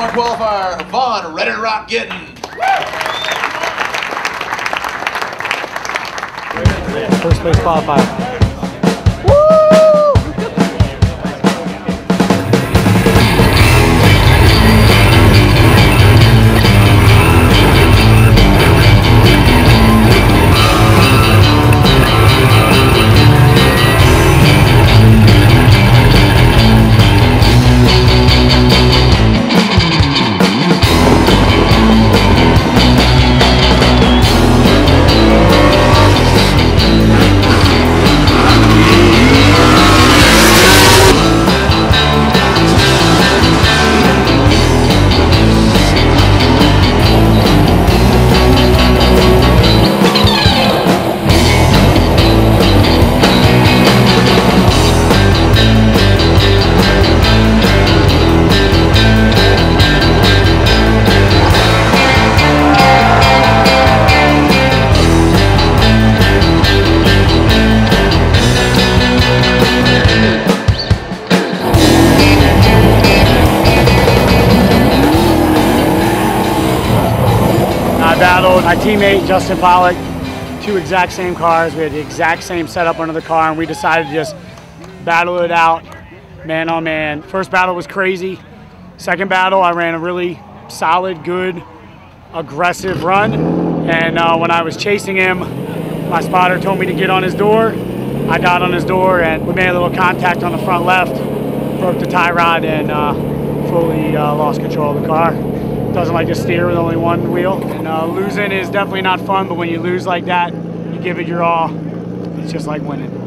number qualifier, Vaughn Red and Rock Gittin. First place qualifier. I battled my teammate Justin Pawlak, two exact same cars. We had the exact same setup under the car, and we decided to just battle it out, man on man. First battle was crazy. Second battle, I ran a really solid, good, aggressive run. And uh, when I was chasing him, my spotter told me to get on his door. I got on his door, and we made a little contact on the front left, broke the tie rod, and uh, fully uh, lost control of the car doesn't like to steer with only one wheel. And uh, losing is definitely not fun, but when you lose like that, you give it your all. It's just like winning.